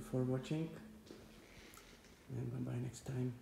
for watching and bye bye next time.